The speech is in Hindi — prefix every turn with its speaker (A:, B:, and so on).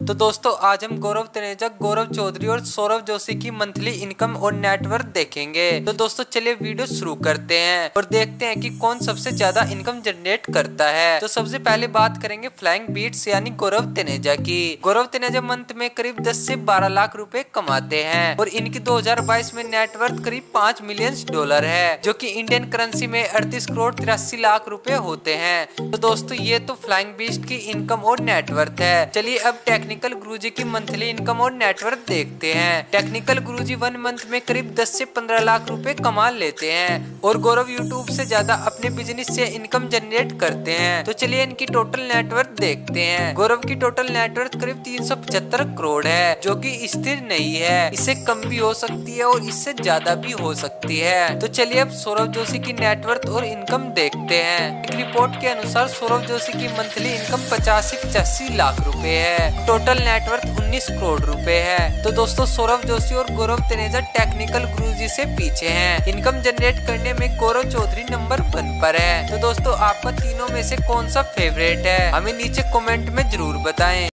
A: तो दोस्तों, आज हम गौरव तनेजा गौरव चौधरी और सौरभ जोशी की मंथली इनकम और नेटवर्क देखेंगे। तो दोस्तों, चलिए वीडियो शुरू करते हैं और देखते हैं कि कौन सबसे ज़्यादा इनकम जनरेट करता है। तो सबसे पहले बात करेंगे फ्लाइंग बीट्स यानी गौरव तनेजा की। गौरव तनेजा मंथ में करीब 10 से 12 लाख रूपए कमाते हैं और इनकी 2022 में नेटवर्क करीब 5 मिलियन डॉलर है, जो की इंडियन करेंसी में अड़तीस करोड़ तिरासी लाख रूपए होते हैं। तो दोस्तों, ये तो फ्लाइंग बीट की इनकम और नेटवर्क है। चलिए अब टेक्निक टेक्निकल गुरुजी की मंथली इनकम और नेटवर्क देखते हैं। टेक्निकल गुरुजी वन मंथ में करीब 10 से 15 लाख रुपए कमा लेते हैं और गौरव यूट्यूब से ज़्यादा अपने बिज़नेस से इनकम जनरेट करते हैं। तो चलिए इनकी टोटल नेटवर्क देखते हैं। गौरव की टोटल नेटवर्क करीब तीन सौ पचहत्तर करोड़ है, जो की स्थिर नहीं है। इससे कम भी हो सकती है और इससे ज़्यादा भी हो सकती है। तो चलिए अब सौरभ जोशी की नेटवर्क और इनकम देखते हैं। एक रिपोर्ट के अनुसार सौरभ जोशी की मंथली इनकम पचास से पचासी लाख रुपए है। टोटल नेटवर्क 19 करोड़ रुपए है। तो दोस्तों, सौरभ जोशी और गौरव तनेजा टेक्निकल गुरुजी से पीछे हैं। इनकम जनरेट करने में गौरव चौधरी नंबर वन पर है। तो दोस्तों, आपका तीनों में से कौन सा फेवरेट है? हमें नीचे कमेंट में ज़रूर बताएँ।